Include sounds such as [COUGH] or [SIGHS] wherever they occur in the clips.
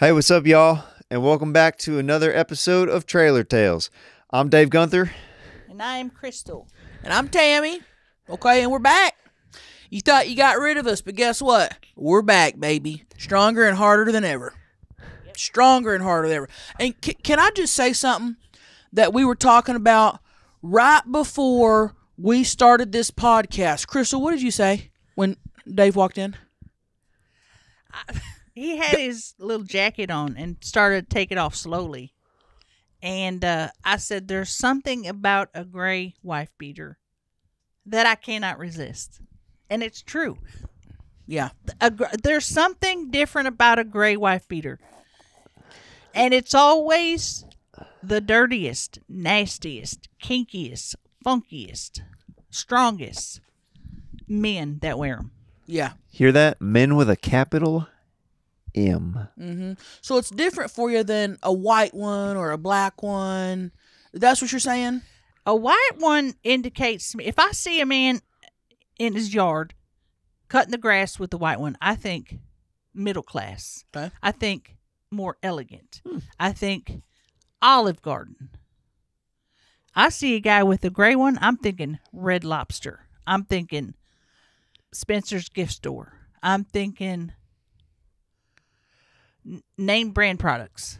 Hey, what's up, y'all? And welcome back to another episode of Trailer Tales. I'm Dave Gunther. And I am Crystal. And I'm Tammy. Okay, and we're back. You thought you got rid of us, but guess what? We're back, baby. Stronger and harder than ever. Stronger and harder than ever. And c- can I just say something that we were talking about right before we started this podcast? Crystal, what did you say when Dave walked in? He had his little jacket on and started to take it off slowly. And uh, I said, There's something about a gray wife beater that I cannot resist. And it's true. Yeah. A, gr- there's something different about a gray wife beater. And it's always the dirtiest, nastiest, kinkiest, funkiest, strongest men that wear them. Yeah. Hear that? Men with a capital M. hmm So it's different for you than a white one or a black one. That's what you're saying? A white one indicates to me if I see a man in his yard cutting the grass with the white one, I think middle class. Okay. I think more elegant. I think Olive Garden. I see a guy with a gray one, I'm thinking Red Lobster. I'm thinking Spencer's gift store. I'm thinking n- name brand products.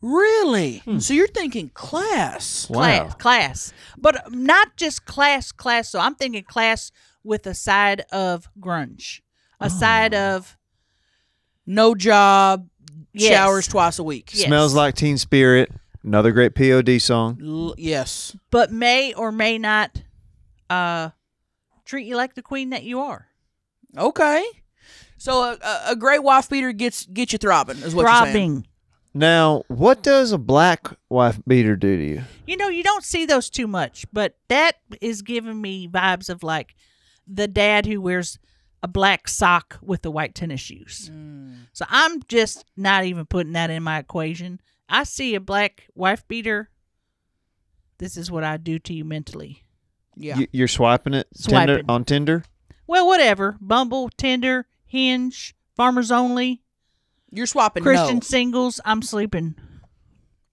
Really? So you're thinking class. class, Wow. class, but not just class, class. So I'm thinking class with a side of grunge, a side of No job, Yes. showers twice a week. Yes. Smells like Teen Spirit. Another great POD song. L- yes. but may or may not uh treat you like the queen that you are. Okay. So a, a, a great wife beater gets get you throbbing is what you're saying. Throbbing. Now, what does a black wife beater do to you? You know, you don't see those too much, but that is giving me vibes of like the dad who wears a black sock with the white tennis shoes. Mm. So I'm just not even putting that in my equation. I see a black wife beater. This is what I do to you mentally. Yeah. You, you're swiping it Tinder, on Tinder? Well, whatever. Bumble, Tinder, Hinge, Farmers Only, you're swapping Christian no. singles. I'm sleeping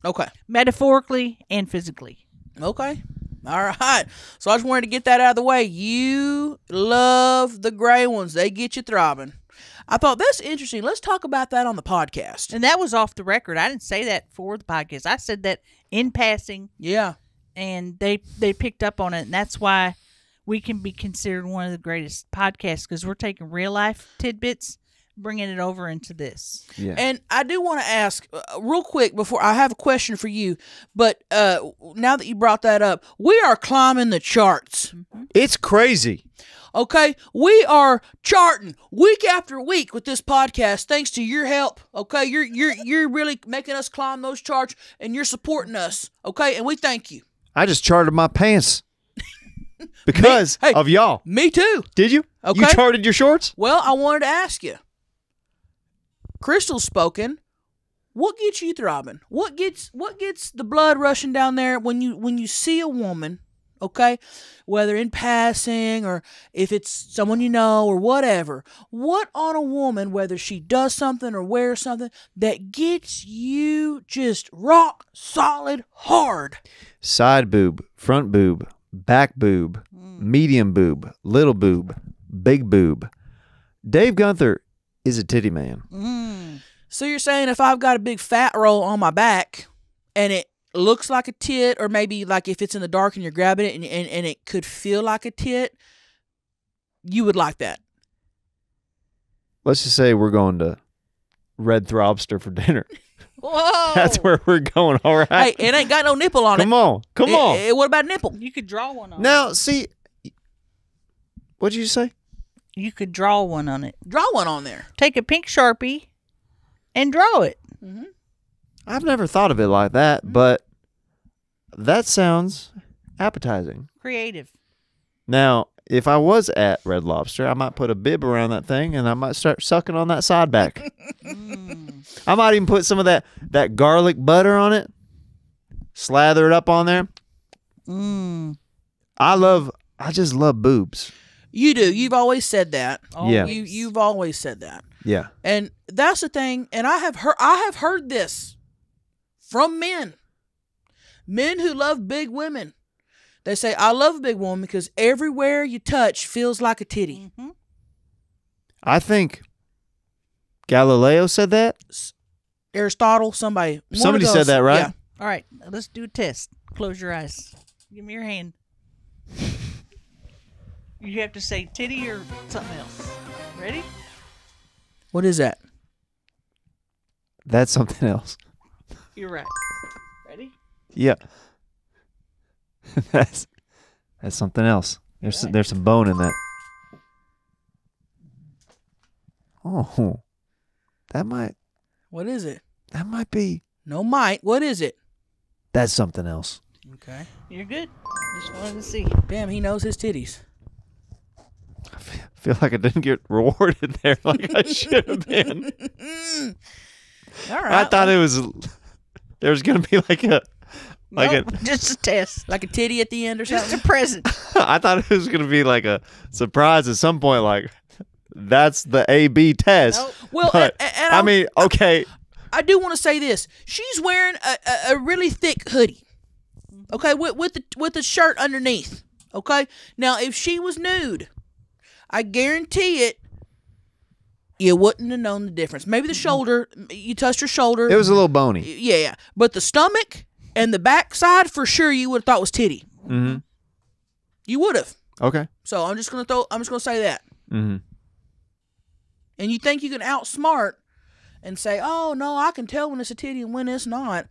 Okay. metaphorically and physically. Okay. All right. So I just wanted to get that out of the way. You love the gray ones. They get you throbbing. I thought that's interesting. Let's talk about that on the podcast. And that was off the record. I didn't say that for the podcast. I said that in passing, Yeah. and they they picked up on it, and that's why we can be considered one of the greatest podcasts because we're taking real life tidbits, bringing it over into this. Yeah. And I do want to ask uh, real quick before I have a question for you, but uh, now that you brought that up, we are climbing the charts. it's crazy. Okay, we are charting week after week with this podcast, thanks to your help. Okay, you're you're you're really making us climb those charts, and you're supporting us. Okay, and we thank you. I just charted my pants [LAUGHS] because hey. of y'all. Me too. Did you? Okay. You charted your shorts? Well, I wanted to ask you. Crystal spoken. What gets you throbbing? What gets what gets the blood rushing down there when you when you see a woman, okay? Whether in passing or if it's someone you know or whatever. What on a woman, whether she does something or wears something that gets you just rock solid hard? Side boob, front boob, back boob, medium boob, little boob, big boob. Dave Gunther is a titty man. Mm. So you're saying if I've got a big fat roll on my back and it looks like a tit, or maybe like if it's in the dark and you're grabbing it and, and, and it could feel like a tit, you would like that. Let's just say we're going to Red Throbster for dinner. [LAUGHS] Whoa! That's where we're going. All right. Hey, it ain't got no nipple on it. come it. on. Come Eh, on. eh, what about nipple? you could draw one on. it. now, see, what'd you say? You could draw one on it. Draw one on there. Take a pink sharpie and draw it. Mm-hmm. I've never thought of it like that, but that sounds appetizing. Creative. Now, if I was at Red Lobster, I might put a bib around that thing and I might start sucking on that side back. [LAUGHS] I might even put some of that that garlic butter on it. Slather it up on there. Mm. I love I just love boobs. You do. You've always said that. Yeah. You you've always said that. Yeah. And that's the thing. And I have heard I have heard this from men. Men who love big women. They say, I love a big woman because everywhere you touch feels like a titty. Mhm. I think Galileo said that. Aristotle, somebody. Somebody said that, right? Yeah. All right, let's do a test. Close your eyes. Give me your hand. [LAUGHS] You have to say titty or something else. Ready? What is that? That's something else. You're right. Ready? Yeah. [LAUGHS] that's that's something else. There's there's some bone in that. Oh, that might What is it? that might be No might. What is it? that's something else. Okay. You're good. Just wanted to see. Damn, he knows his titties. I feel like I didn't get rewarded there [LAUGHS] like I should have been. [LAUGHS] All right. I thought it was there was gonna be like a like Nope, [LAUGHS] just a test. like a titty at the end or something. Just a present. [LAUGHS] I thought it was gonna be like a surprise at some point like that's the A B test. Nope. Well, but and, and I mean, okay, I do want to say this. She's wearing a, a, a really thick hoodie. Okay, with with the with the shirt underneath. Okay? Now if she was nude, I guarantee it you wouldn't have known the difference. Maybe the mm-hmm. shoulder, you touched her shoulder. it was a little bony. yeah, yeah. But the stomach and the backside for sure you would have thought was titty. Mm-hmm. You would have. Okay. So I'm just gonna throw I'm just gonna say that. Mm-hmm. and you think you can outsmart and say, "Oh no, I can tell when it's a titty and when it's not."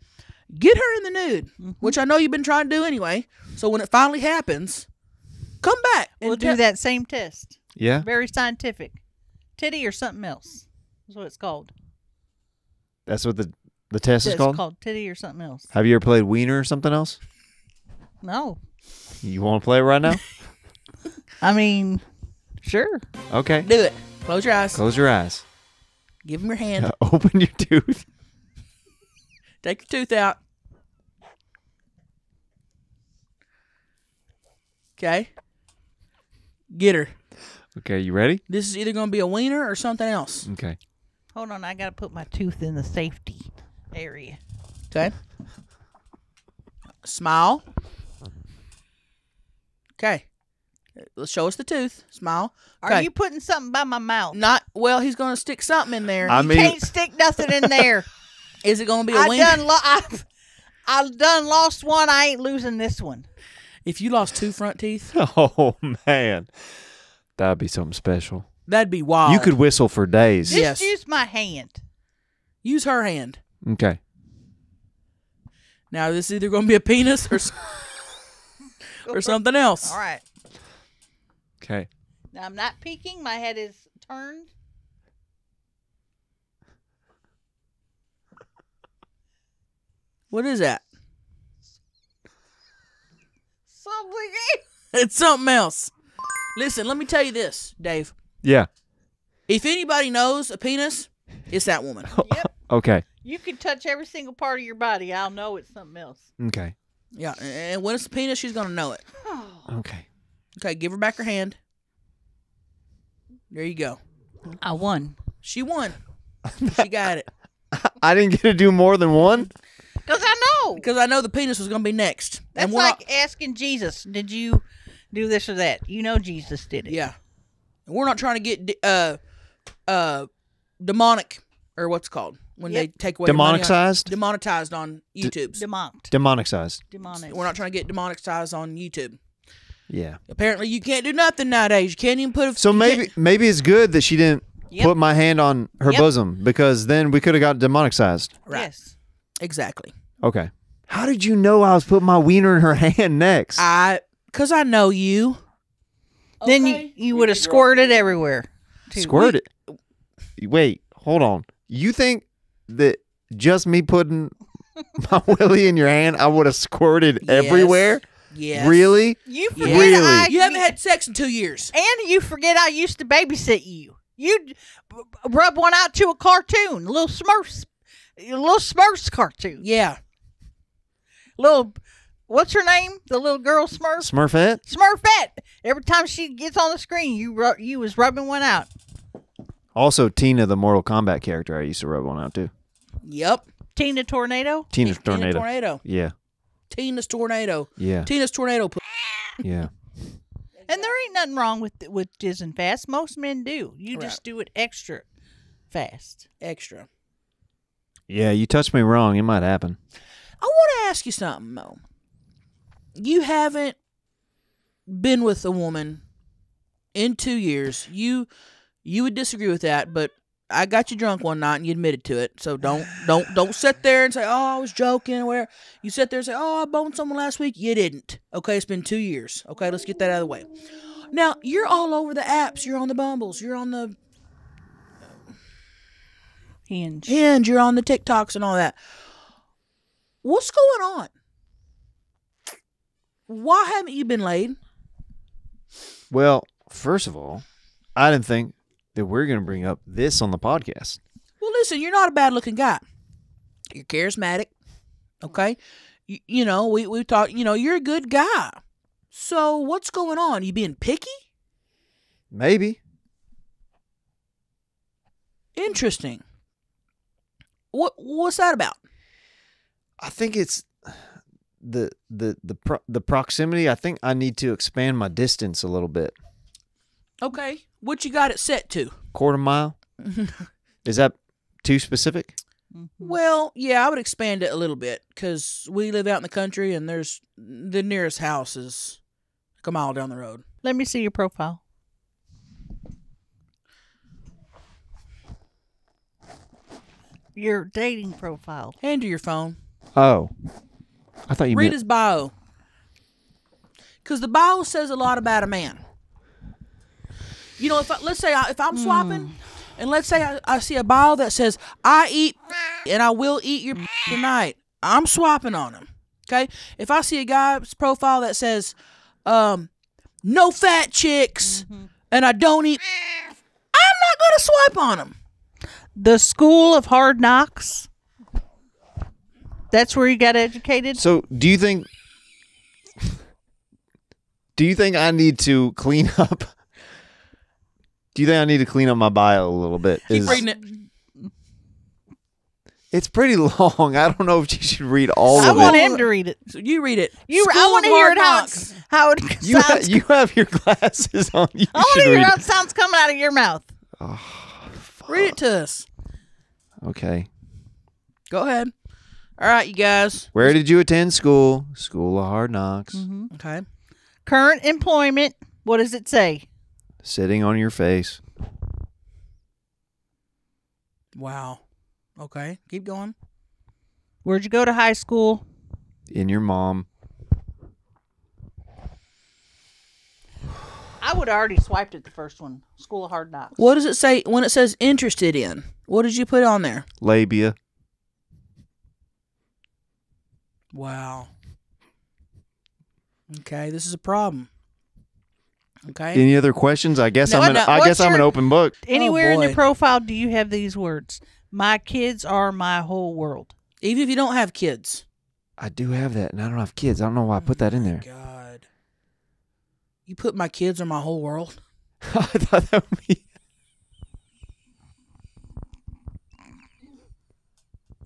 Get her in the nude, which I know you've been trying to do anyway. So when it finally happens, come back and We'll do tell- that same test. Yeah. Very scientific. Titty or something else. That's what it's called. That's what the the test is It's called. called titty or something else. Have you ever played Wiener or something else? No. You want to play it right now? [LAUGHS] I mean, sure. Okay. Do it. Close your eyes. Close your eyes. Give him your hand. [LAUGHS] Open your tooth. Take your tooth out. Okay. Get her. Okay, you ready? This is either going to be a wiener or something else. Okay. Hold on, I gotta put my tooth in the safety area. Okay. Smile. Okay. Let's show us the tooth. Smile. Are Okay. you putting something by my mouth? Not well. He's going to stick something in there. I you mean, can't stick nothing in there. [LAUGHS] Is it going to be a I wiener? done lo- I've, I done lost one. I ain't losing this one. If you lost two front teeth, [LAUGHS] oh man, that'd be something special. that'd be wild. You could whistle for days. Just Yes. use my hand. use her hand. Okay. Now this is either going to be a penis or [LAUGHS] or something else. All right. Okay. Now I'm not peeking. My head is turned. What is that? Something. [LAUGHS] It's something else. Listen, let me tell you this, Dave. Yeah. If anybody knows a penis, it's that woman. [LAUGHS] Yep. Okay. You can touch every single part of your body. I'll know it's something else. Okay. Yeah, and when it's a penis, she's gonna know it. [SIGHS] Okay. Okay, give her back her hand. There you go. I won. She won. she got it. [LAUGHS] I didn't get to do more than one. Cause I know. Because I know the penis was gonna be next. That's and we're like not, asking Jesus, "Did you do this or that?" You know Jesus did it. yeah. And we're not trying to get uh uh demonic or what's it called when they take away your money on- demonetized on YouTube's. Demonked. Demonicized. Demonic. we're not trying to get demonetized on YouTube. Yeah. Apparently, you can't do nothing nowadays. You can't even put a. So maybe can't- maybe it's good that she didn't Yep. put my hand on her Yep. bosom because then we could have got demonicized. Right. Yes. exactly. Okay. How did you know I was putting my wiener in her [LAUGHS] hand next? I because I know you. Then you you would have squirted everywhere. Squirted. Wait, hold on. You think that just me putting my [LAUGHS] willy in your hand, I would have squirted Yes. everywhere? Yes. Really? You forget Really? I, You haven't had sex in two years. and you forget I used to babysit you. You rub one out to a cartoon, a little Smurfs, a little Smurfs cartoon, Yeah. little. What's her name? The little girl Smurf. Smurfette? Smurfette. Every time she gets on the screen, you ru- you was rubbing one out. Also, Tina, the Mortal Kombat character, I used to rub one out too. Yep. Tina Tornado. Tina's Tina tornado. tornado. Yeah, Tina's tornado. yeah, Tina's tornado. yeah. And there ain't nothing wrong with with jizzing fast. Most men do. You Right. just do it extra fast. Extra. Yeah, you touched me wrong. It might happen. I want to ask you something, Mo. You haven't been with a woman in two years. You you would disagree with that, but I got you drunk one night and you admitted to it. So don't don't don't sit there and say, "Oh, I was joking" Where. You sit there and say, "Oh, I boned someone last week." You didn't. Okay, it's been two years. Okay, let's get that out of the way. Now you're all over the apps. You're on the Bumbles. You're on the Hinge. Hinge. You're on the TikToks and all that. What's going on? Why haven't you been laid? Well, first of all, I didn't think that we're going to bring up this on the podcast. Well, listen, you're not a bad looking guy. You're charismatic. Okay. You, you know, we, we talked, you know, you're a good guy. So what's going on? You being picky? Maybe. Interesting. What what's that about? I think it's the the the pro- the proximity. I think I need to expand my distance a little bit. Okay. What you got it set to? Quarter mile. [LAUGHS] Is that too specific? Mm-hmm. Well, yeah, I would expand it a little bit because we live out in the country and there's the nearest house is like a mile down the road. Let me see your profile. Your dating profile. Hand you your phone. Oh, I thought you Read meant. his bio. Because the bio says a lot about a man. You know, if I, let's say I, if I'm swapping, and let's say I, I see a bio that says I eat and I will eat your tonight, I'm swapping on him. Okay. If I see a guy's profile that says um, no fat chicks and I don't eat, I'm not gonna swipe on him. The School of Hard Knocks. That's where you got educated. So, do you think? [LAUGHS] Do you think I need to clean [LAUGHS] up? Do you think I need to clean up my bio a little bit? Keep Is- reading it. It's pretty [LAUGHS] long. I don't know if you should read all of it. I of want it. him to read it. So you read it. You, I want to of hear Hard it how, Knocks. it, how it [LAUGHS] You, ha- sounds. you have your glasses [LAUGHS] on. You I want should to hear read how it. it sounds coming out of your mouth. Oh, read it to us. Okay. Go ahead. All right, you guys. Where did you attend school? School of Hard Knocks. Mm-hmm. Okay. Current employment. What does it say? Sitting on your face. Wow. Okay. Keep going. Where'd you go to high school? In your mom. I would have already swiped at the first one. School of Hard Knocks. What does it say when it says interested in? What did you put on there? Labia. Wow. Okay, this is a problem. Okay. Any other questions? I guess No, I'm an, no, I what's guess I'm an open book. Anywhere oh, in your profile do you have these words? My kids are my whole world. Even if you don't have kids. I do have that, and I don't have kids. I don't know why I put that in oh, there. God. You put my kids on my whole world. [LAUGHS] I thought that would be.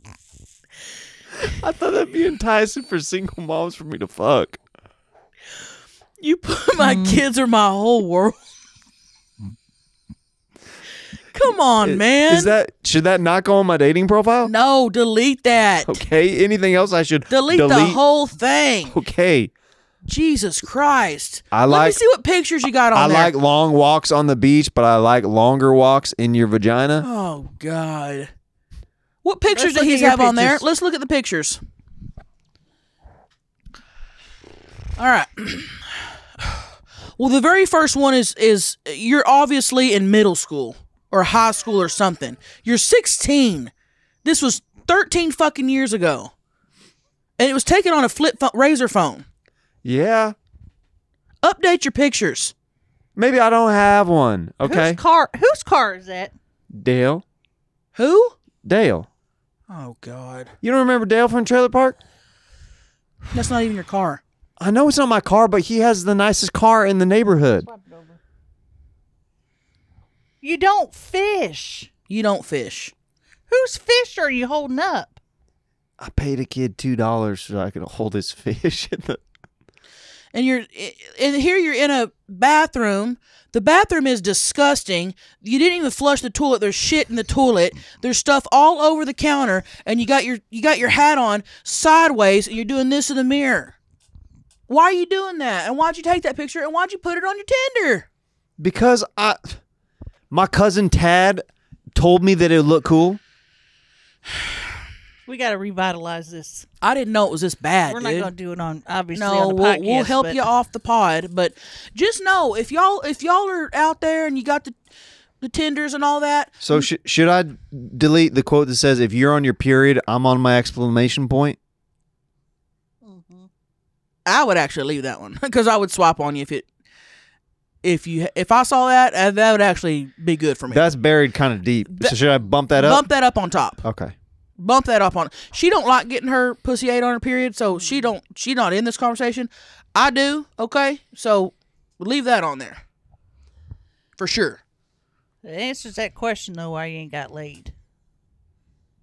[LAUGHS] I thought that'd be enticing for single moms for me to fuck. You put my mm. kids are my whole world. [LAUGHS] Come on, man. Is that should that not go on my dating profile? no, delete that. Okay. Anything else I should Delete, the whole thing. Okay. Jesus Christ. I like Let me see what pictures you got on I there. like long walks on the beach, but I like longer walks in your vagina. Oh God. What pictures Let's do he have on there? Let's look at the pictures. All right. [CLEARS THROAT] Well, the very first one is is you're obviously in middle school or high school or something. You're 16. This was 13 fucking years ago. And it was taken on a flip phone, razor phone. Yeah. Update your pictures. Maybe I don't have one. Okay. Whose car? Whose car is that? Dale. Who? Dale. Oh God. You don't remember Dale from Trailer Park? That's not even your car. I know it's not my car, but he has the nicest car in the neighborhood. You don't fish. You don't fish. Whose fish are you holding up? I paid a kid two dollars so I could hold his [LAUGHS] fish in the. and you're and here you're in a bathroom the bathroom is disgusting you didn't even flush the toilet there's shit in the toilet there's stuff all over the counter and you got your you got your hat on sideways and you're doing this in the mirror why are you doing that and why'd you take that picture and why'd you put it on your tinder Because I, my cousin Tad told me that it would look cool. We got to revitalize this. i didn't know it was this bad We're not dude. going to do it on obviously no, on the we'll, podcast. we'll help but you off the pod, but just know if y'all if y'all are out there and you got the the tenders and all that, So sh- should I delete the quote that says, "If you're on your period, I'm on my exclamation point"? I would actually leave that one [LAUGHS] because I would swap on you if it if you if I saw that uh, that would actually be good for me. That's buried kind of deep. so should I bump that up? Bump that up on top. Okay. Bump that up on. She don't like getting her pussy ate on her period, so she don't. She not in this conversation. I do. Okay, so leave that on there for sure. It answers that question though why you ain't got laid.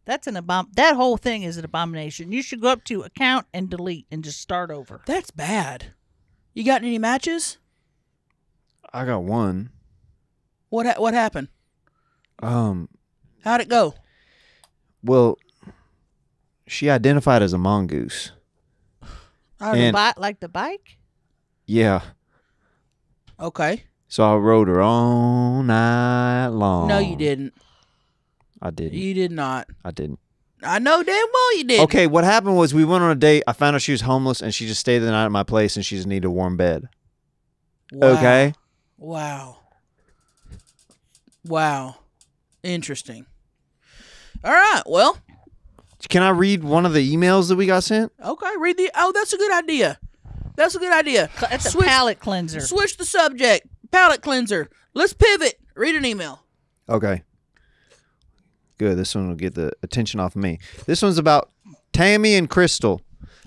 That's an abom. That whole thing is an abomination. You should go up to account and delete and just start over. That's bad. You got any matches? I got one. What ha- what happened? Um. How'd it go? Well, she identified as a mongoose. I don't And- Bi- like the bike. Yeah. Okay. So I rode her all night long. No, you didn't. I didn't. You did not. I didn't. I know damn well you did. Okay, what happened was we went on a date. I found out she was homeless and she just stayed the night at my place and she just needed a warm bed. Okay. Wow. Wow. Interesting. All right. Well, Can I read one of the emails that we got sent? okay. Read the. Oh, that's a good idea. That's a good idea. That's a Switch- palate cleanser. Switch the subject. Palate cleanser. Let's pivot. Read an email. Okay. Good. This one will get the attention off me. This one's about Tammy and Crystal.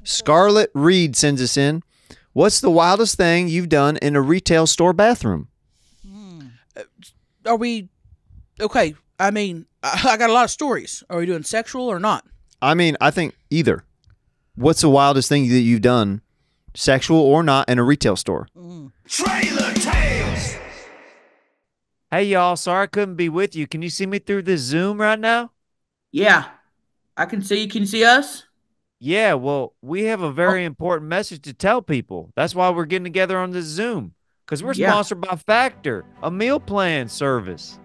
Scarlett Reed sends us in. What's the wildest thing you've done in a retail store bathroom? Hmm. Are we okay? I mean, I, [LAUGHS] I got a lot of stories. Are we doing sexual or not? I mean, I think either. What's the wildest thing that you've done, sexual or not, in a retail store? Hmm. Trailer Tales. Hey, y'all. Sorry I couldn't be with you. Can you see me through the Zoom right now? Yeah, I can see. You. Can you see us? Yeah, well, we have a very oh. important message to tell people. That's why we're getting together on the Zoom. Because we're Yeah. sponsored by Factor, a meal plan service.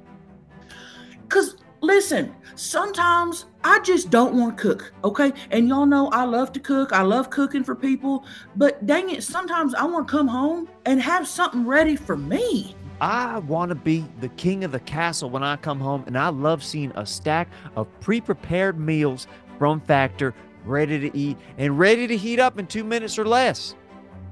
Cause listen, sometimes I just don't want to cook, okay? And y'all know I love to cook. I love cooking for people, but dang it, sometimes I want to come home and have something ready for me. I want to be the king of the castle when I come home, and I love seeing a stack of pre prepared meals from Factor ready to eat and ready to heat up in two minutes or less.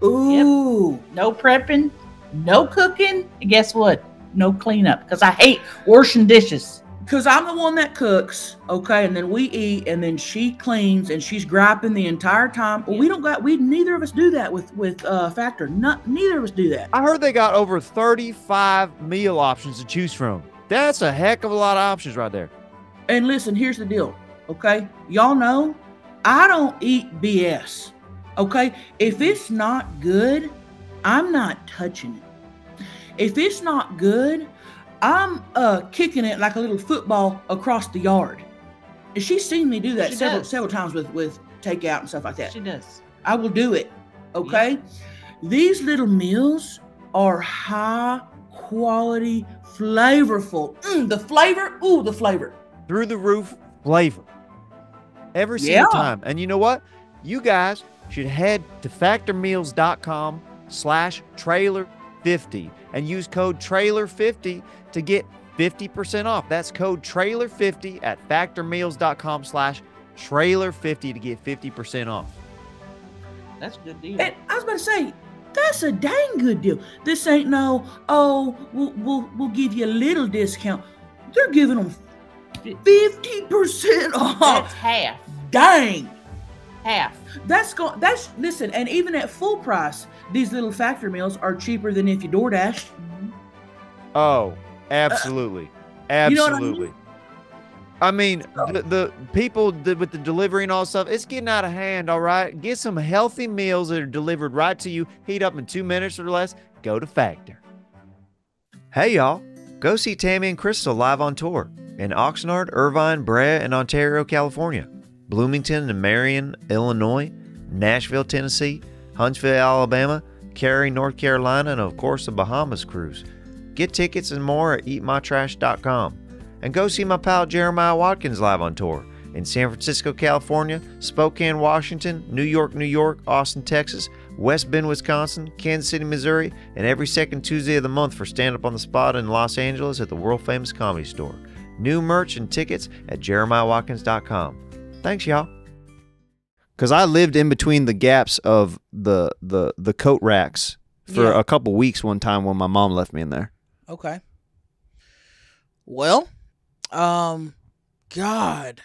Ooh. No prepping, no cooking, and guess what? No cleanup because I hate washing dishes. Cause I'm the one that cooks, okay, and then we eat, and then she cleans, and she's griping the entire time. Well, we don't got we neither of us do that with with uh, Factor. Not neither of us do that. I heard they got over 35 meal options to choose from. That's a heck of a lot of options right there. And listen, here's the deal, okay? Y'all know I don't eat BS, okay? If it's not good, I'm not touching it. If it's not good, I'm uh kicking it like a little football across the yard. And she's seen me do that She several does. several times with with takeout and stuff like that. She does. I will do it. Okay? These little meals are high quality, flavorful. Mm, the flavor, ooh, the flavor. through the roof flavor every single Yeah. time. And you know what? You guys should head to factormeals.com slash trailer 50 and use code trailer 50 to get 50% off. That's code trailer 50 at factormeals.com slash trailer 50 to get 50% off. That's a good deal. And I was about to say, that's a dang good deal. This ain't no, oh, we'll we'll, we'll give you a little discount. They're giving them 50% off. That's half. Dang. Half. That's going that's listen, and even at full price, these little factory meals are cheaper than if you DoorDash. Oh, Absolutely. Uh, You know what I Absolutely. I mean, the, the people that, with the delivery and all stuff, it's getting out of hand, all right? Get some healthy meals that are delivered right to you, heat up in two minutes or less. Go to Factor. Hey, y'all. Go see Tammy and Crystal live on tour in Oxnard, Irvine, Brea, and Ontario, California, Bloomington and Marion, Illinois, Nashville, Tennessee, Huntsville, Alabama, Cary, North Carolina, and of course the Bahamas cruise. Get tickets and more at eatmytrash.com. And go see my pal Jeremiah Watkins live on tour in San Francisco, California, Spokane, Washington, New York, New York, Austin, Texas, West Bend, Wisconsin, Kansas City, Missouri, and every second Tuesday of the month for Stand Up on the Spot in Los Angeles at the world famous comedy store. New merch and tickets at jeremiahwatkins.com. Thanks, y'all. Because I lived in between the gaps of the the the coat racks for Yeah. a couple weeks one time when my mom left me in there. Okay. Well, um, God,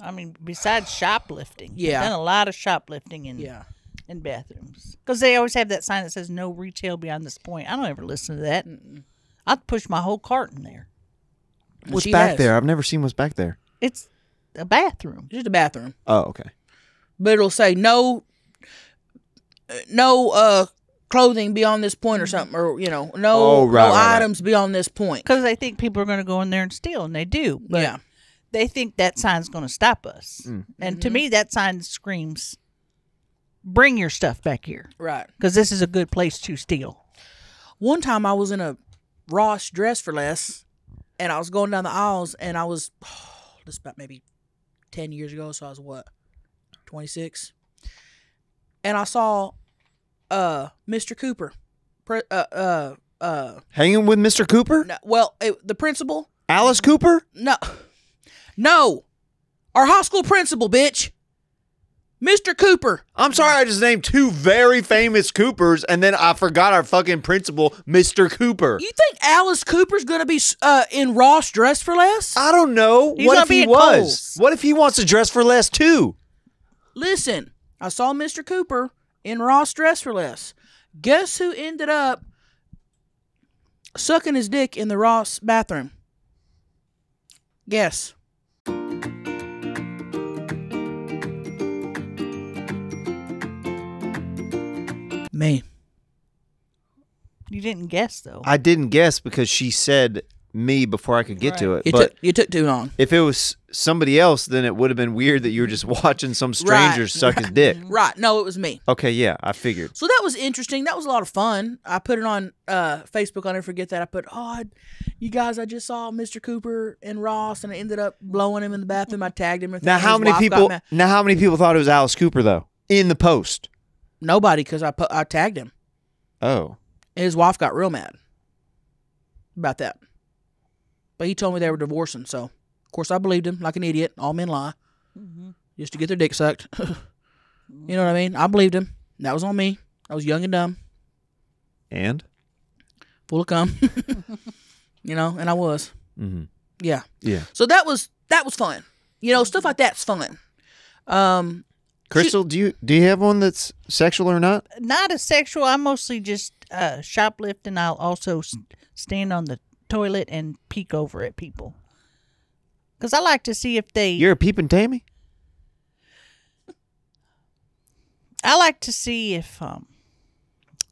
I mean, besides shoplifting, Yeah. done a lot of shoplifting in yeah. in bathrooms because they always have that sign that says "No retail beyond this point." I don't ever listen to that. I'd push my whole cart in there. What's back has. there? I've never seen what's back there. It's a bathroom. Just a bathroom, Oh, okay. but it'll say no, no, uh, clothing beyond this point or something, or you know, no, Oh, right, no right, right. items beyond this point. Because they think people are going to go in there and steal, and they do. But yeah, they think that sign's going to stop us. Mm. And Mm-hmm. to me, that sign screams, "Bring your stuff back here," right. because this is a good place to steal. One time I was in a Ross dress for less, and I was going down the aisles, and I was [SIGHS] this about maybe ten years ago, so I was what twenty six, and I saw uh Mr. Cooper, pre- uh uh uh Hanging with Mr. Cooper? no, well it, the principal Alice Cooper? no no our high school principal bitch Mr. Cooper I'm sorry, I just named two very famous Coopers, and then I forgot our fucking principal, Mr. Cooper. you think Alice Cooper's gonna be uh in Ross dress for less? I don't know. He's what if he was? Kohl's. What if he wants to dress for less too? Listen, I saw Mr. Cooper in Ross Dress for Less. Guess who ended up sucking his dick in the Ross bathroom? Guess. Me. You didn't guess though. I didn't guess because she said me before I could get to it. You but took you took too long. if it was somebody else, then it would have been weird that you were just [LAUGHS] watching some stranger Right. suck his dick. [LAUGHS] Right. No, it was me. Okay, yeah, I figured. So that was interesting. That was a lot of fun. I put it on uh, Facebook. I'll never forget that. I put, oh, I, you guys, I just saw Mr. Cooper and Ross, and I ended up blowing him in the bathroom. I tagged him. and Now, his how many wife got people? mad. Now, how many people thought it was Alice Cooper though in the post? Nobody, because I put I tagged him. Oh, And his wife got real mad about that. But he told me they were divorcing, so of course I believed him like an idiot. All men lie. mm-hmm. Just to get their dick sucked. [LAUGHS] you know what I mean? I believed him. That was on me. I was young and dumb, and full of cum. [LAUGHS] you know, and I was. Mhm. Yeah. yeah, So that was that was fun. You know, stuff like that's fun. Um Crystal, do you do you have one that's sexual or not? Not a sexual. I mostly just uh, shoplift, and I'll also s- stand on the toilet and peek over at people. Because I like to see if they. You're a peeping Tammy. I like to see if um,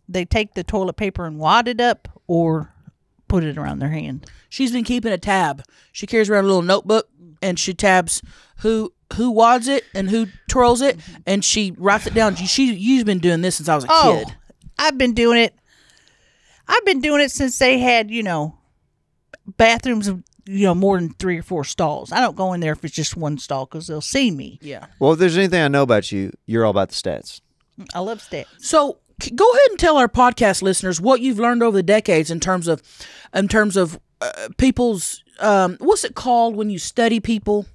they take the toilet paper and wad it up or put it around their hand. she's been keeping a tab. She carries around a little notebook and she tabs who who wads it and who twirls it and she writes it down. She you've been doing this since I was a Oh, kid. I've been doing it. I've been doing it since they had, you know, bathrooms of, you know, more than three or four stalls. I don't go in there if it's just one stall because they'll see me. Yeah. Well, if there's anything I know about you, you're all about the stats. I love stats. So go ahead and tell our podcast listeners what you've learned over the decades in terms of in terms of uh, people's um, what's it called when you study people?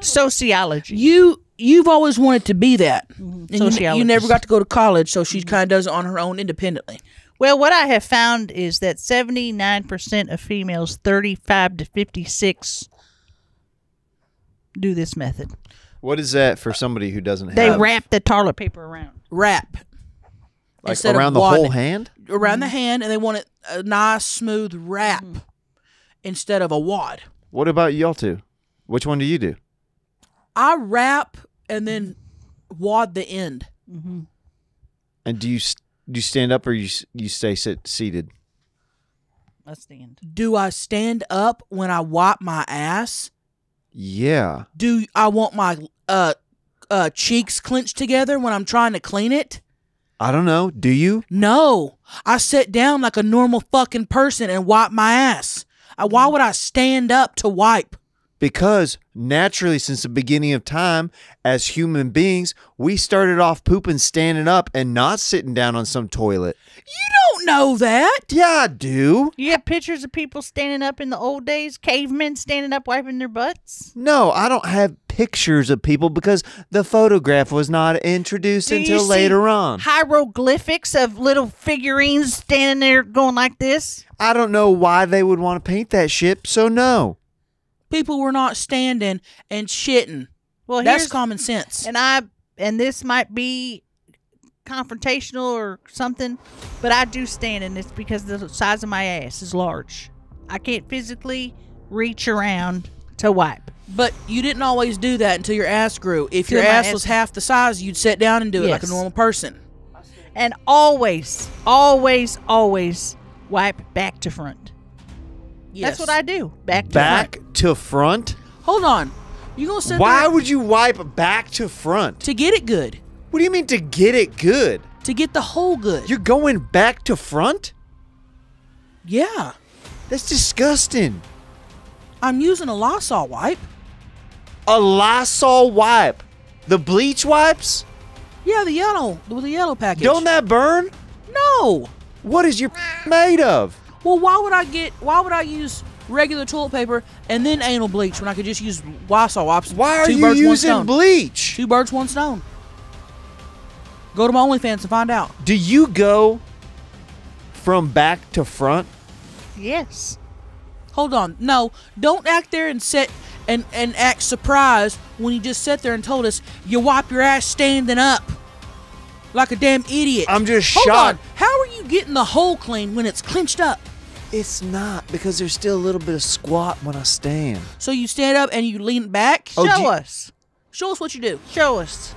Sociology. You you've always wanted to be that. Mm-hmm. And you, you never got to go to college, so she kind of does it on her own independently. Well, what I have found is that 79% of females 35 to 56 do this method. What is that for somebody who doesn't have? They wrap the toilet paper around. Wrap like instead of around the wadding whole hand? around the mm-hmm. hand, and they want it a nice smooth wrap. Mm-hmm. instead of a wad. What about y'all two? Which one do you do? I wrap and then wad the end. And do you do you stand up or you you stay sit seated? I stand. Do I stand up when I wipe my ass? Yeah. Do I want my uh uh cheeks clenched together when I'm trying to clean it? I don't know. Do you? No. I sit down like a normal fucking person and wipe my ass. Uh, why would I stand up to wipe? Because naturally, since the beginning of time, as human beings, we started off pooping standing up and not sitting down on some toilet. You don't know that. Yeah, I do. You have pictures of people standing up in the old days, cavemen standing up wiping their butts. No, I don't have pictures of people because the photograph was not introduced Do you until see later on. Hieroglyphics of little figurines standing there going like this. I don't know why they would want to paint that shit, so no. People were not standing and shitting. Well, That's common sense. and I and this might be confrontational or something, but I do stand in this because the size of my ass is large. I can't physically reach around to wipe. But you didn't always do that until your ass grew. If your ass ass- was half the size, you'd sit down and do it like a normal person. And always, always, always wipe back to front. Yes. That's what I do. Back to Back front. to front? Hold on. You gonna sit Why there would you wipe back to front? to get it good, What do you mean to get it good? to get the whole good. You're going back to front? yeah, That's disgusting. I'm using a Lysol wipe. A Lysol wipe. The bleach wipes? Yeah, the yellow with the yellow package. Don't that burn? no. What is your made of? Well, why would I get? Why would I use regular toilet paper and then anal bleach when I could just use Lysol wipes? Why are Two you birds, one using stone. bleach? Two birds, one stone. Go to my OnlyFans and find out. Do you go from back to front? Yes. Hold on. No, don't act there and sit and, and act surprised when you just sat there and told us you wipe your ass standing up. Like a damn idiot. I'm just Hold shocked. on. How are you getting the hole clean when it's clenched up? It's not because there's still a little bit of squat when I stand. So you stand up and you lean back? Oh, Show us. Show us what you do. Show us.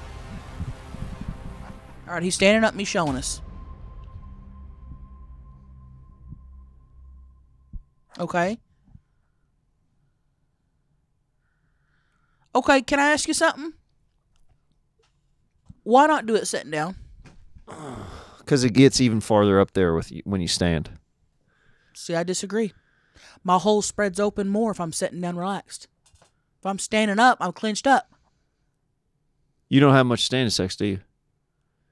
All right, he's standing up and he's showing us. Okay. Okay, can I ask you something? Why not do it sitting down? [SIGHS] Because it gets even farther up there with you when you stand. See, I disagree. My hole spreads open more if I'm sitting down relaxed. If I'm standing up, I'm clenched up. You don't have much standing sex, do you?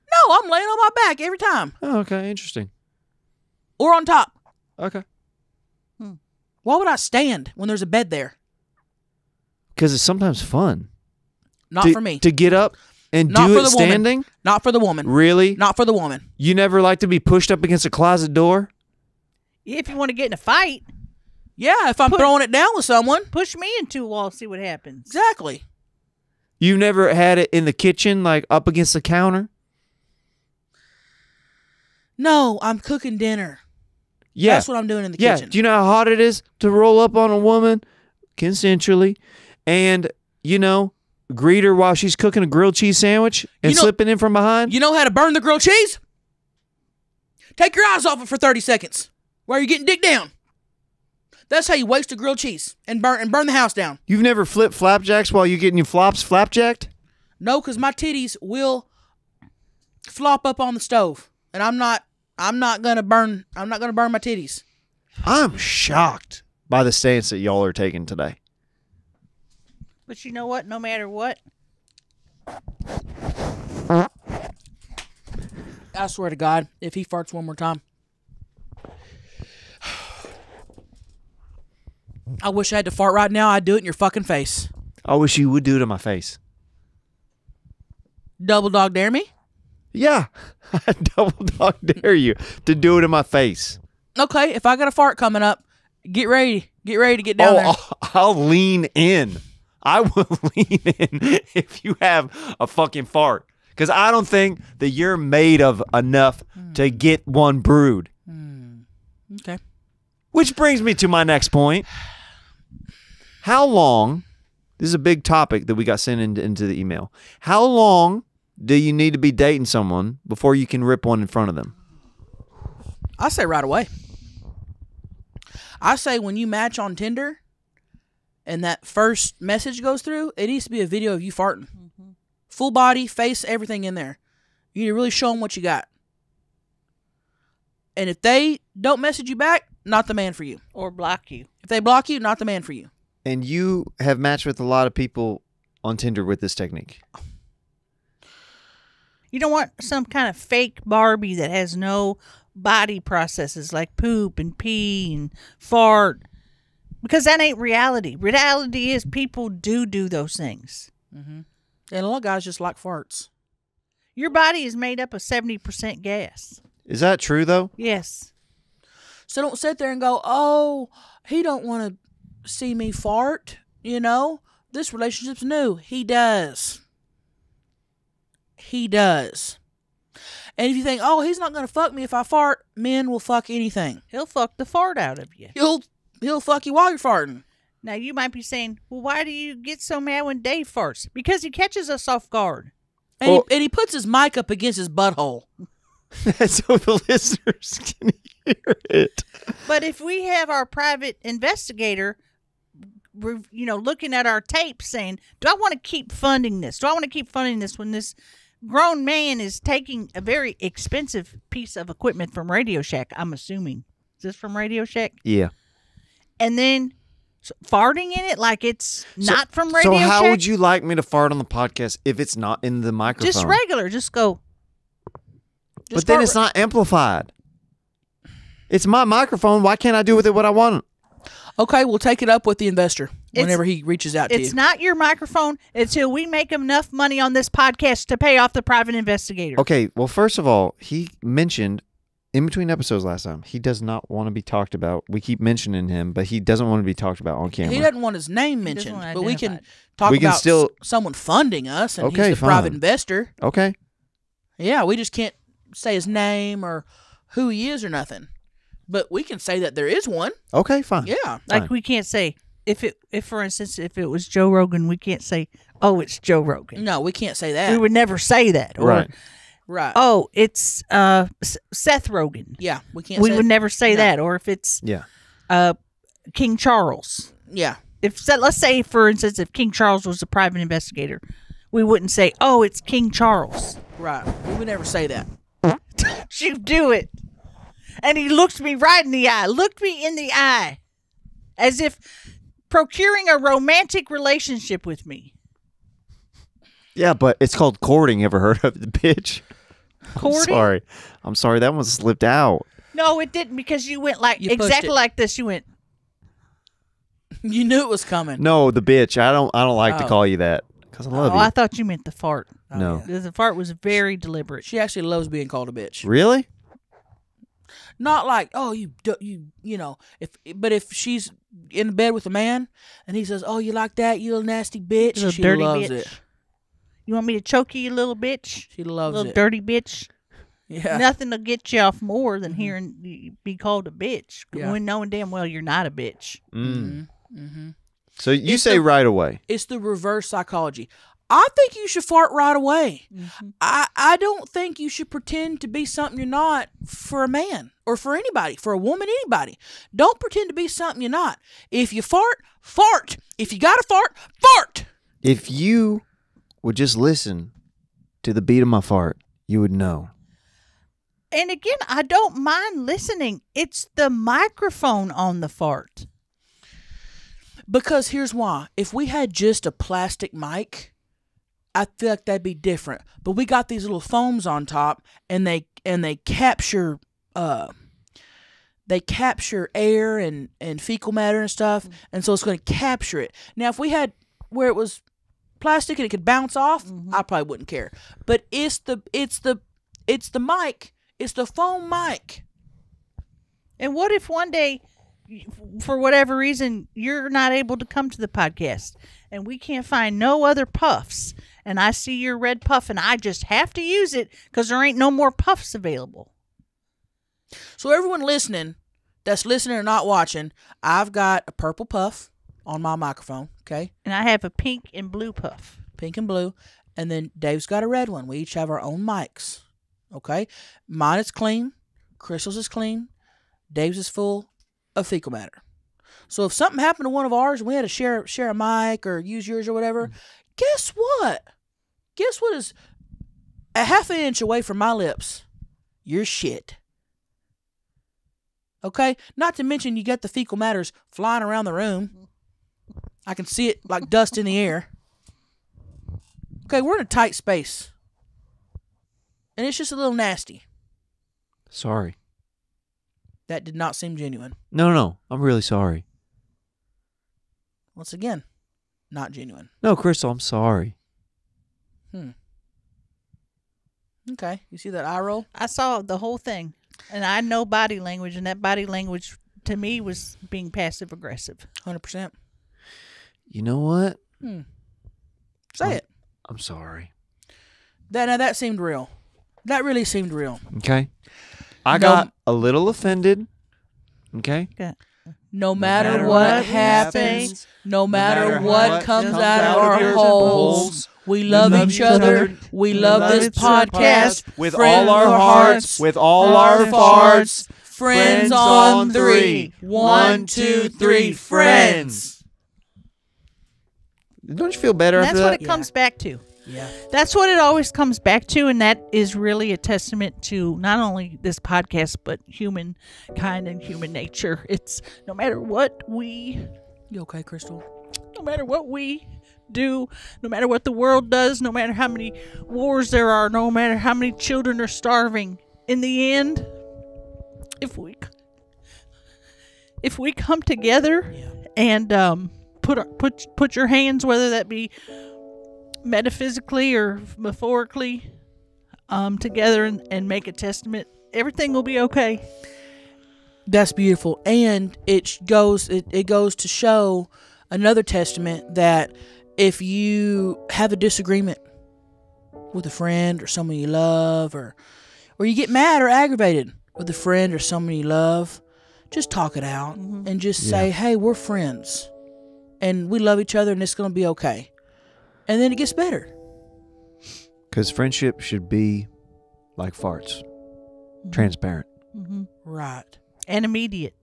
No, I'm laying on my back every time. Oh, okay, interesting. Or on top. Okay. Hmm. Why would I stand when there's a bed there? Because it's sometimes fun. Not to, for me. To get up and Not do for it the woman. standing? Not for the woman. Really? Not for the woman. You never like to be pushed up against a closet door? If you want to get in a fight, Yeah, if I'm Put- throwing it down with someone. push me into a wall, see what happens. Exactly. You never had it in the kitchen, like up against the counter? No, I'm cooking dinner. Yeah. That's what I'm doing in the yeah. kitchen. Do you know how hot it is to roll up on a woman consensually and, you know, greet her while she's cooking a grilled cheese sandwich and You know- slipping in from behind? You know how to burn the grilled cheese? Take your eyes off it for 30 seconds while you're getting dick down. That's how you waste a grilled cheese and burn and burn the house down. You've never flipped flapjacks while you're getting your flops flapjacked? No, because my titties will flop up on the stove. And I'm not I'm not gonna burn I'm not gonna burn my titties. I'm shocked by the stance that y'all are taking today. But you know what? No matter what, I swear to God, if he farts one more time. I wish I had to fart right now, I'd do it in your fucking face. I wish you would do it in my face. Double dog dare me? Yeah, [LAUGHS] I double dog dare you to do it in my face. Okay, if I got a fart coming up, get ready. Get ready to get down oh, there. I'll, [LAUGHS] I'll lean in. I will [LAUGHS] lean in if you have a fucking fart. Because I don't think that you're made of enough to hmm. get one brood. Hmm. Okay. Which brings me to my next point. How long? This is a big topic that we got sent into, into the email. How long do you need to be dating someone before you can rip one in front of them? I say right away. I say when you match on Tinder and that first message goes through, it needs to be a video of you farting. Mm-hmm. Full body, face, everything in there. You need to really show them what you got. And if they don't message you back, not the man for you. or block you. If they block you, not the man for you. And you have matched with a lot of people on Tinder with this technique. You don't want some kind of fake Barbie that has no body processes like poop and pee and fart because that ain't reality. Reality is people do do those things. Mm-hmm. And a lot of guys just like farts. Your body is made up of 70% gas. Is that true though? Yes. So don't sit there and go, "Oh, he don't want to see me fart." You know, this relationship's new. He does. He does. And if you think, "Oh, he's not going to fuck me if I fart," men will fuck anything. He'll fuck the fart out of you. He'll he'll fuck you while you're farting. Now you might be saying, "Well, why do you get so mad when Dave farts?" Because he catches us off guard. And, Well- he, and he puts his mic up against his butthole. [LAUGHS] so the listeners [LAUGHS] can hear it. But if we have our private investigator, re- you know, looking at our tapes, saying, "Do I want to keep funding this? Do I want to keep funding this when this grown man is taking a very expensive piece of equipment from Radio Shack? I'm assuming is this from Radio Shack, Yeah. and then farting in it like it's not from Radio Shack. So how Shack. would you like me to fart on the podcast if it's not in the microphone? just regular? Just go. but then it's not amplified. It's my microphone. Why can't I do with it what I want? Okay, we'll take it up with the investor It's- whenever he reaches out to It's you. not your microphone until we make enough money on this podcast to pay off the private investigator. Okay, well, first of all, he mentioned in between episodes last time he does not want to be talked about. We keep mentioning him, but he doesn't want to be talked about on camera. He doesn't want his name mentioned, but we can talk We can about still- someone funding us, and Okay, he's the private investor. okay, Yeah, we just can't say his name or who he is or nothing. But we can say that there is one. okay, fine. Yeah. Like Fine. we can't say if it if for instance if it was Joe Rogan, we can't say oh it's Joe Rogan. No, we can't say that. We would never say that. Or, Right. right. Oh, it's uh S- Seth Rogen. yeah, we can't We say would never say no. that. Or if it's Yeah. uh King Charles. Yeah. If so- let's say for instance if King Charles was a private investigator, we wouldn't say oh it's King Charles. Right. We would never say that. [LAUGHS] You do it. And he looked me right in the eye, looked me in the eye, as if procuring a romantic relationship with me. Yeah, but it's called courting. Ever heard of the bitch? I'm Courting? sorry. I'm sorry. That one slipped out. No, it didn't because you went like You pushed exactly it. like this. You went, You knew it was coming. No, the bitch. I don't. I don't like to Oh. call you that because I love oh, you. I thought you meant the fart. no. The fart was very deliberate. She actually loves being called a bitch. Really? Not like, oh, you, you, you know, if, but if she's in the bed with a man and he says, oh, you like that, you little nasty bitch, little she dirty loves bitch. it. You want me to choke you, you little bitch? She loves little it. dirty bitch. yeah. Nothing to get you off more than hearing you be called a bitch. Yeah. When knowing damn well you're not a bitch. Mm. hmm So you It's say the- right away. It's the reverse psychology. I think you should fart right away. Mm-hmm. I, I don't think you should pretend to be something you're not for a man or for anybody, for a woman, anybody. Don't pretend to be something you're not. If you fart, fart. If you got to fart, fart. If you would just listen to the beat of my fart, you would know. And again, I don't mind listening. It's the microphone on the fart. Because here's why. If we had just a plastic mic, I feel like that'd be different. But we got these little foams on top and they and they capture uh they capture air and and fecal matter and stuff and so it's going to capture it. Now if we had where it was plastic and it could bounce off, I probably wouldn't care. But it's the it's the it's the mic. It's the foam mic. And what if one day, for whatever reason, you're not able to come to the podcast and we can't find no other puffs and I see your red puff and I just have to use it because there ain't no more puffs available? So everyone listening that's listening or not watching, I've got a purple puff on my microphone. Okay, And I have a pink and blue puff. pink and blue, and then Dave's got a red one. We each have our own mics. Okay, mine is clean. Crystal's is clean. Dave's is full of fecal matter. So if something happened to one of ours, and we had to share share a mic or use yours or whatever. Mm-hmm. Guess what? Guess what is a half an inch away from my lips? Your shit. Okay? Not to mention you got the fecal matters flying around the room. I can see it like dust in the air. Okay, we're in a tight space. And it's just a little nasty. Sorry. That did not seem genuine. No, no, no. I'm really sorry. Once again, not genuine. No, Crystal, I'm sorry. Okay, you see that eye roll? I saw the whole thing, and I know body language, and that body language to me was being passive aggressive. 100%. You know what? Hmm. Say it. I'm sorry. That now that seemed real. That really seemed real. Okay. I No- got a little offended. Okay. No matter, matter what, what happens, happens, no matter, matter what, what comes, comes out, out of of our your holes, holes, we love, love each each other. other. We We love, love this this podcast With Friends all our our hearts, with all our farts, Friends on three. One, two, three. Friends. Don't you feel better And after that's what that? it comes back to. Yeah. That's what it always comes back to, and that is really a testament to not only this podcast but humankind and human nature. It's no matter what we, You okay, Crystal? no matter what we do, no matter what the world does, no matter how many wars there are, no matter how many children are starving. In the end, if we if we come together Yeah. and um, put our, put put your hands, whether that be metaphysically or metaphorically, um, together and, and make a testament, everything will be okay. That's beautiful, and it goes it, it goes to show another testament that if you have a disagreement with a friend or someone you love, or or you get mad or aggravated with a friend or someone you love, just talk it out and just say, "Hey, we're friends, and we love each other, and it's gonna be okay." And then it gets better. Because friendship should be like farts, transparent. Mm-hmm. Right. And immediate.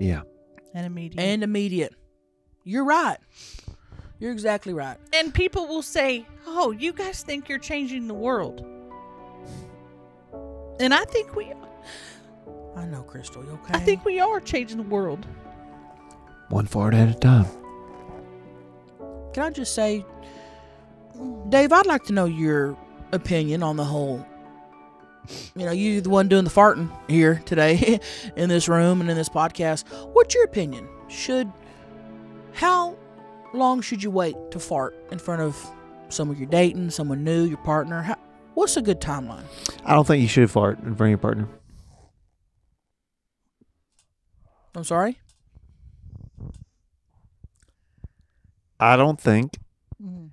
Yeah. And immediate. And immediate. You're right. You're exactly right. and people will say, "Oh, you guys think you're changing the world," and I think we, I know, Crystal. You okay? I think we are changing the world. One fart at a time. Can I just say, Dave, I'd like to know your opinion on the whole. You know, you're the one doing the farting here today [LAUGHS] in this room and in this podcast. What's your opinion? Should how long should you wait to fart in front of someone you're dating, someone new, your partner? How, what's a good timeline? I don't think you should fart in front of your partner. I'm sorry. I don't think mm-hmm.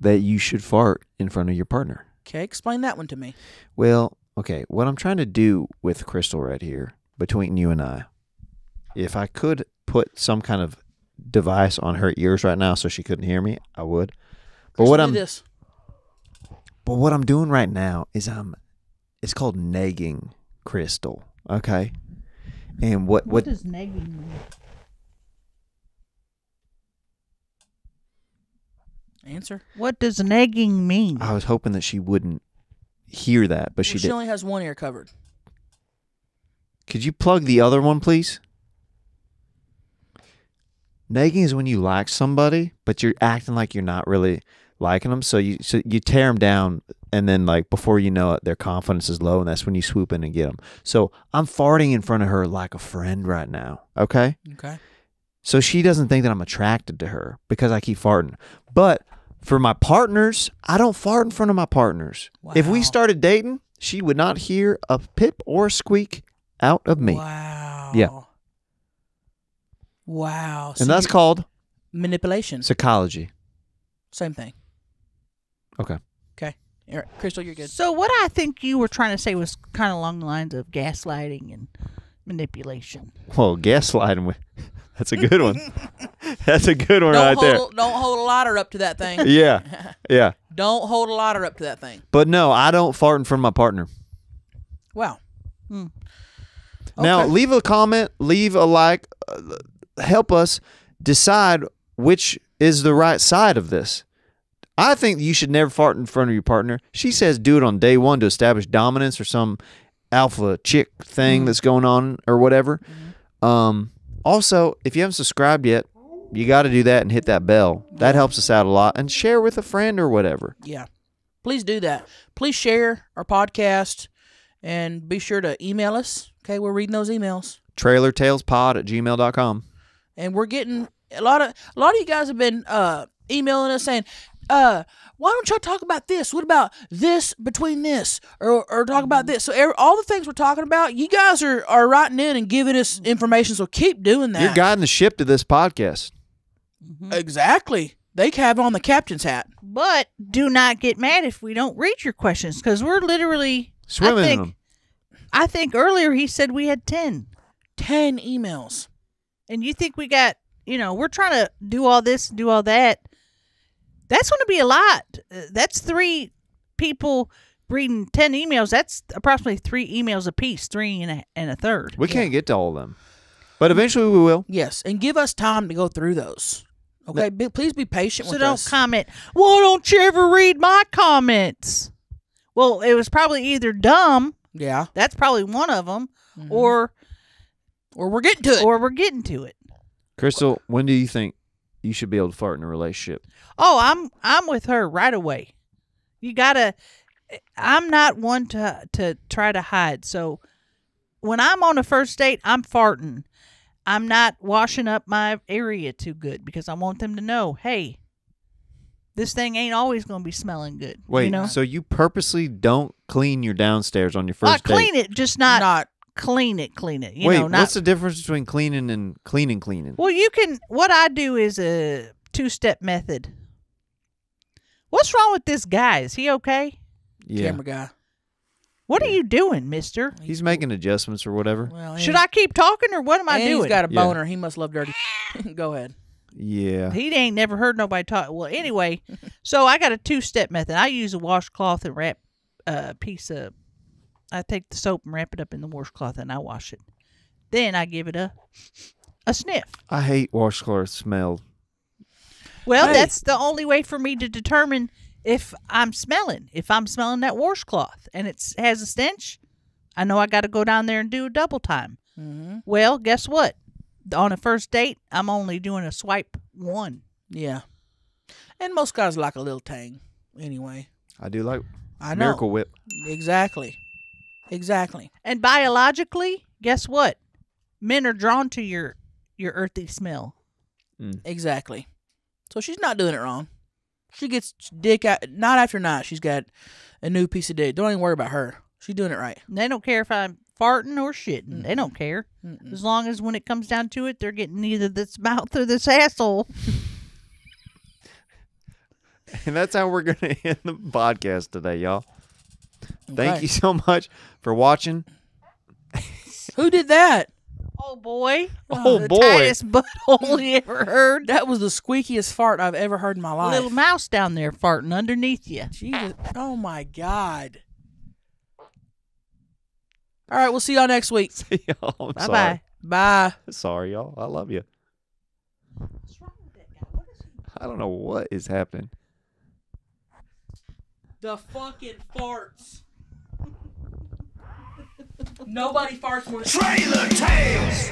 that you should fart in front of your partner. Okay, explain that one to me. Well, okay, what I'm trying to do with Crystal right here, between you and I, if I could put some kind of device on her ears right now so she couldn't hear me, I would. But Crystal, what I'm this. but what I'm doing right now is I'm it's called nagging Crystal, okay? And what what, does nagging mean? Answer. What does nagging mean? I was hoping that she wouldn't hear that, but she Well, she did. only has one ear covered. Could you plug the other one, please? Nagging is when you like somebody, but you're acting like you're not really liking them. So you so you tear them down, and then like before you know it, their confidence is low, and that's when you swoop in and get them. So I'm farting in front of her like a friend right now. Okay, Okay. so she doesn't think that I'm attracted to her because I keep farting. But for my partners, I don't fart in front of my partners. Wow. If we started dating, she would not hear a pip or a squeak out of me. Wow. Yeah. Wow. So And that's you- called manipulation. psychology. Same thing. Okay. Okay. All right. Crystal, you're good. So what I think you were trying to say was kind of along the lines of gaslighting and manipulation. Whoa, gaslighting. with- [LAUGHS] That's a good one. [LAUGHS] That's a good one Don't right there. hold, don't hold a lighter up to that thing. [LAUGHS] Yeah, yeah. Don't hold a lighter up to that thing. But no, I don't fart in front of my partner. Wow. Now, Okay. leave a comment, leave a like, uh, help us decide which is the right side of this. I think you should never fart in front of your partner. She says do it on day one to establish dominance or some alpha chick thing that's going on or whatever. Um, also, if you haven't subscribed yet, you got to do that and hit that bell. That helps us out a lot. And share with a friend or whatever. Yeah. Please do that. Please share our podcast and be sure to email us. Okay, we're reading those emails. TrailerTalesPod at gmail.com. And we're getting a lot of a lot of you guys have been uh emailing us saying, uh, why don't y'all talk about this? What about this between this? Or, or talk about this. So every, all the things we're talking about, you guys are, are writing in and giving us information. So keep doing that. You're guiding the ship to this podcast. Exactly. They have on the captain's hat. But do not get mad if we don't read your questions because we're literally Swimming I in think, them. I think earlier he said we had 10. 10 emails. And you think we got, you know, we're trying to do all this, do all that. That's going to be a lot. Uh, That's three people reading 10 emails. That's approximately three emails apiece, three and a, and a third. We can't get to all of them, but eventually we will. Yes, and give us time to go through those. Okay, be, please be patient with that. So with don't us. comment. Why don't you ever read my comments? Well, it was probably either dumb. yeah, That's probably one of them, Mm-hmm. or or we're getting to it. or we're getting to it. Crystal, when do you think you should be able to fart in a relationship? Oh, I'm I'm with her right away. You gotta. I'm not one to to try to hide. So when I'm on a first date, I'm farting. I'm not washing up my area too good because I want them to know, hey, this thing ain't always going to be smelling good. Wait, you know, so you purposely don't clean your downstairs on your not first date? clean it, just not, not clean it, clean it. You Wait, know, not. what's the difference between cleaning and cleaning cleaning? well, you can. What I do is a two step method. What's wrong with this guy? Is he okay? yeah, camera guy. What are you doing, Mister? he's making adjustments or whatever. Well, Should I keep talking or what am I and doing? He's got a Yeah. boner. He must love dirty. [LAUGHS] go ahead. Yeah, he ain't never heard nobody talk. Well, anyway, [LAUGHS] so I got a two step method. I use a washcloth and wrap a piece of. I take the soap and wrap it up in the washcloth and I wash it. Then I give it a a sniff. I hate washcloth smell. Well, Hey. that's the only way for me to determine if I'm smelling. If I'm smelling that washcloth and it has a stench, I know I got to go down there and do a double time. Mm-hmm. Well, guess what? On a first date, I'm only doing a swipe one. Yeah, and most guys like a little tang. Anyway, I do like I know Miracle Whip. exactly, exactly. And biologically, guess what? Men are drawn to your your earthy smell. Mm. Exactly. So she's not doing it wrong. She gets dick out night after night. She's got a new piece of dick. Don't even worry about her. She's doing it right. They don't care if I'm farting or shitting. They don't care. Mm-mm. As long as when it comes down to it, they're getting either this mouth or this asshole. [LAUGHS] And that's how we're gonna [LAUGHS] end the podcast today, y'all. Thank Okay. you [LAUGHS] so much for watching. Who did that? Oh boy. Oh, the boy. tightest [LAUGHS] butthole you ever heard. That was the squeakiest fart I've ever heard in my life. Little mouse down there farting underneath you. Jesus. Oh my God. All right, we'll see y'all next week. [LAUGHS] See y'all, I'm Bye sorry. bye. Bye. Sorry, y'all. I love you. I don't know what is happening. The fucking farts. Nobody farts more Trailer Tales.